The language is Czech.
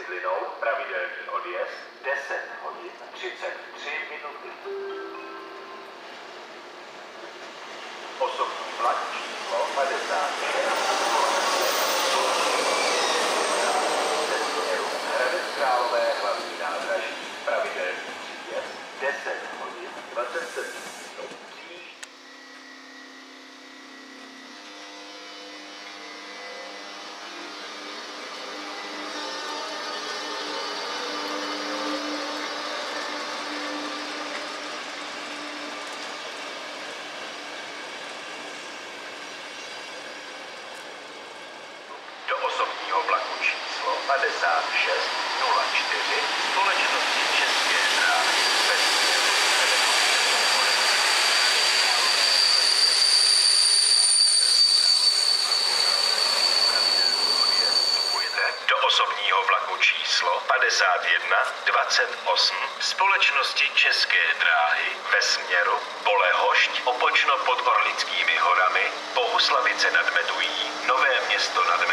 Cidlinou, pravidelný odjezd 10 hodin 33 minuty. Osobní vlak číslo 56. Ve směru Hradec Králové hlavní nádraží, pravidelný příjezd 10 hodin 27 minut. Příští do osobního vlaku číslo 5604 společnosti České dráhy ve směru do osobního vlaku číslo 5128 společnosti České dráhy ve směru Bolehošť, Opočno pod Orlickými horami, Bohuslavice nad Medují, Nové město nad